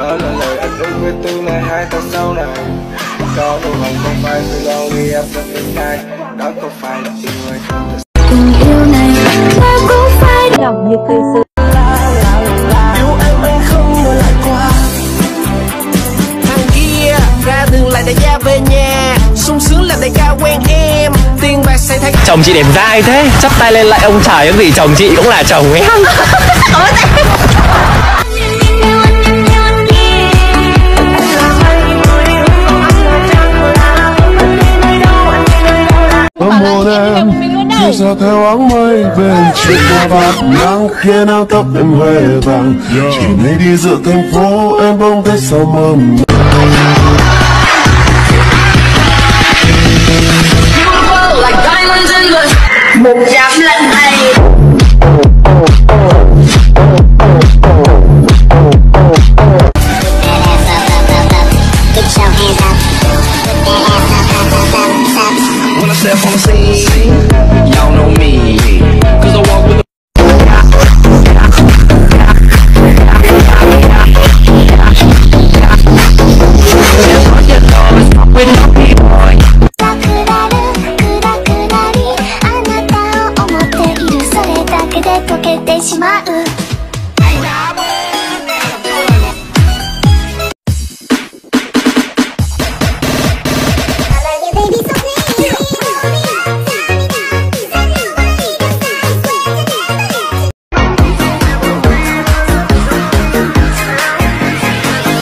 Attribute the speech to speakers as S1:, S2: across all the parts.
S1: đó là lời anh ước với tương lai hai ta sau này. Có nụ hồng không phải từ lo ghi em trong đêm nay đó không phải là yêu hay không?
S2: Tình yêu này ta cũng phải
S3: lòng như cây sơ
S1: yêu em anh không muốn lại qua
S4: thằng kia ra đường lại đại gia về nhà. Sung sướng là đại ca quen em tiền bạc xây thay
S5: Chồng chị đẹp dai thế Chắp tay lên lại ông trời cái gì chồng chị cũng là chồng ấy
S6: như sao theo áng mây bên trên hoa bạc nắng khiến áo tóc em huệ vàng. Chỉ nay đi giữa thành phố em bỗng thấy sao mơ
S2: Yeah.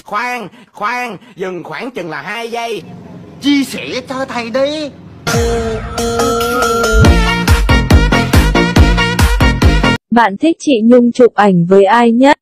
S4: Khoan khoan, dừng khoảng chừng là hai giây chia sẻ cho thầy đi
S3: Bạn thích chị Nhung chụp ảnh với ai nhất?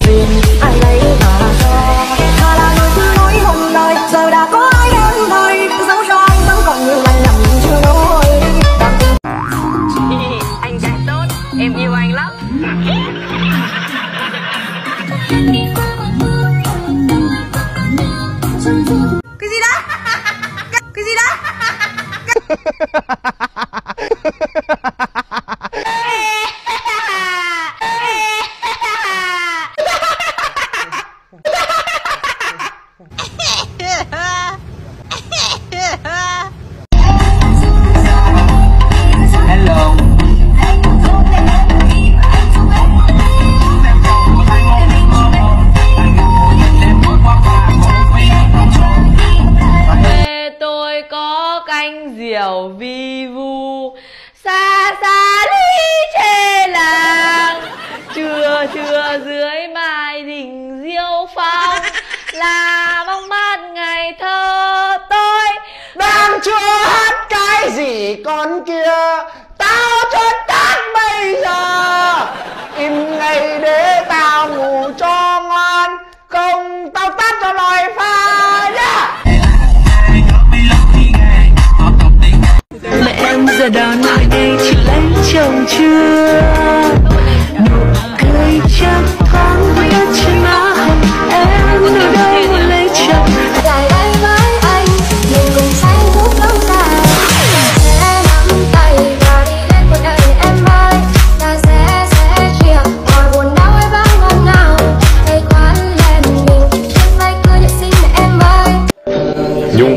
S7: Là
S8: mong mát ngày thơ tôi.
S4: Đang chưa hát cái gì con kia? Tao cho tát bây giờ. Im ngay để tao ngủ cho ngon không tao tát cho loài pha nhá.
S3: Mẹ em giờ đó nói đây, chị lấy chồng chưa?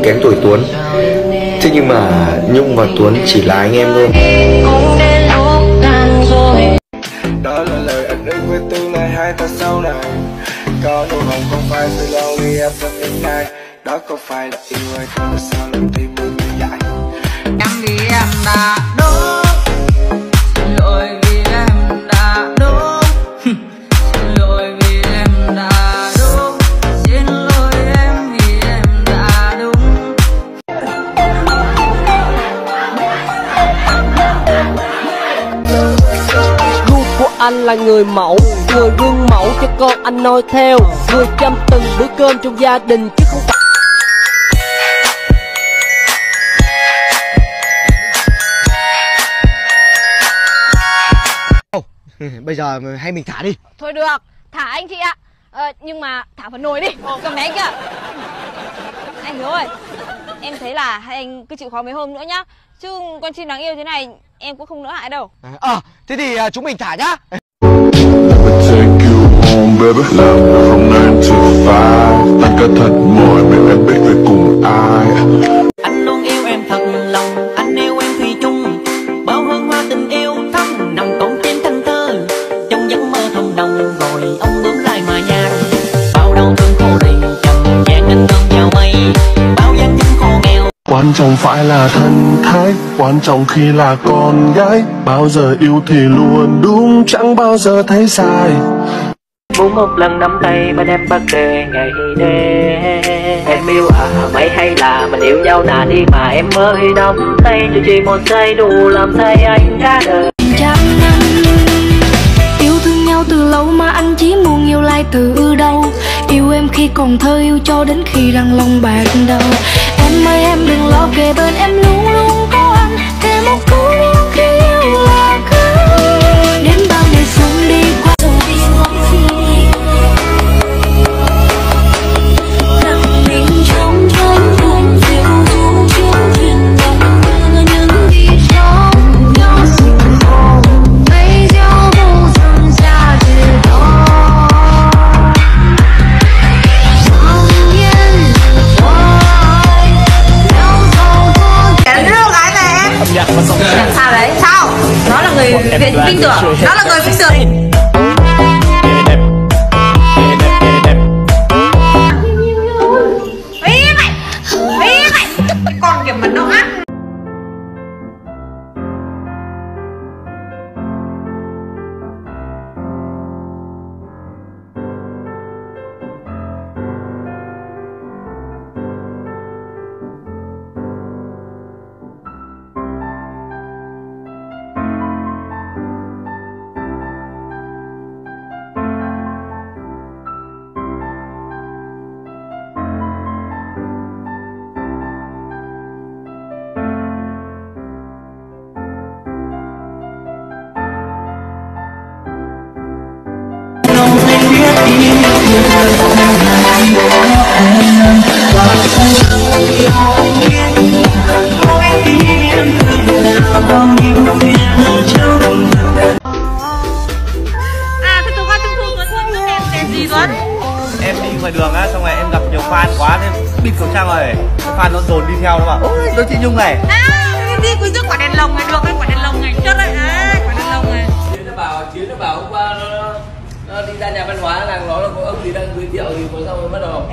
S1: Kém tuổi Tuấn. Thế nhưng mà Nhung và Tuấn chỉ là anh em thôi. Đó là lời anh ước với tương lai hai ta sau này. Có nụ hồng không phải từ lo ghi em trong đến nay Đó có phải là yêu hay không sao lòng tim mình bị dại.
S4: Em vì em đã
S5: anh là người mẫu Người gương mẫu cho con anh noi theo. Người chăm từng bữa cơm trong gia đình chứ không phải
S4: bây giờ hay mình thả đi.
S8: Thôi được thả anh chị ạ. Ờ, nhưng mà thả phần nồi đi. Cầm máy kìa. Anh hiếu ơi em thấy là hai anh cứ chịu khó mấy hôm nữa nhá. Chứ con chim đáng yêu thế này em cũng không nỡ hại đâu.
S4: Ờ thế thì à, chúng mình thả nhá
S9: Quan trọng phải là thân thái Quan trọng khi là con gái. Bao giờ yêu thì luôn đúng Chẳng bao giờ thấy sai.
S10: Muốn một lần nắm tay bên em bất kể ngày đêm. Em yêu à mấy hay là mình yêu nhau nà đi mà em mới nắm tay. Cho chỉ một giây đủ làm thay anh cả đời.
S2: Trăm năm Yêu thương nhau từ lâu mà anh chỉ muốn yêu lại từ đâu? Yêu em khi còn thơ yêu cho đến khi răng lòng bạc đầu Em ơi, em đừng lo kề bên em luôn luôn có anh. Thêm một câu khi yêu là
S11: ngoài đường á xong rồi em gặp nhiều fan quá nên bịt khẩu trang rồi fan nó dồn đi theo nó bảo ôi tôi chị nhung này.
S12: À đi quý rước quả đèn lồng này được cái quả đèn lồng này Chết đấy à
S10: ra nhà văn hóa làng nó là có ông gì đang giới thiệu thì có xong mới bắt đầu.